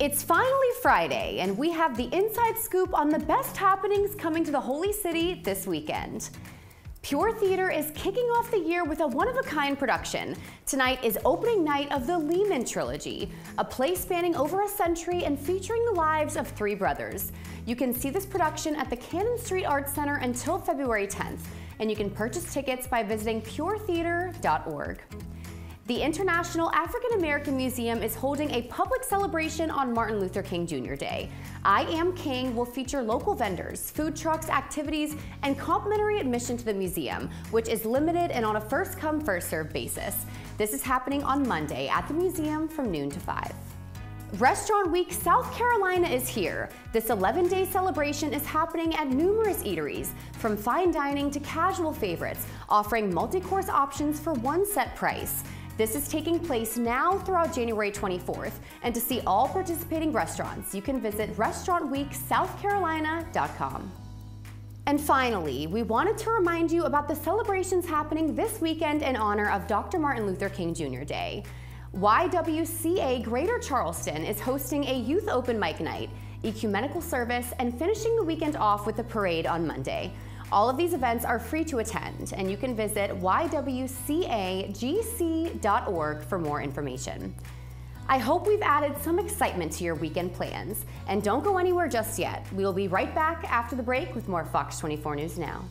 It's finally Friday, and we have the inside scoop on the best happenings coming to the Holy City this weekend. Pure Theater is kicking off the year with a one-of-a-kind production. Tonight is opening night of the Lehman Trilogy, a play spanning over a century and featuring the lives of three brothers. You can see this production at the Cannon Street Arts Center until February 10th, and you can purchase tickets by visiting puretheater.org. The International African American Museum is holding a public celebration on Martin Luther King Jr. Day. I Am King will feature local vendors, food trucks, activities, and complimentary admission to the museum, which is limited and on a first come, first served basis. This is happening on Monday at the museum from noon to 5. Restaurant Week South Carolina is here. This 11-day celebration is happening at numerous eateries, from fine dining to casual favorites, offering multi-course options for one set price. This is taking place now throughout January 24th, and to see all participating restaurants, you can visit restaurantweeksouthcarolina.com. And finally, we wanted to remind you about the celebrations happening this weekend in honor of Dr. Martin Luther King Jr. Day. YWCA Greater Charleston is hosting a youth open mic night, ecumenical service, and finishing the weekend off with a parade on Monday. All of these events are free to attend, and you can visit ywcagc.org for more information. I hope we've added some excitement to your weekend plans. And don't go anywhere just yet. We will be right back after the break with more Fox 24 News Now.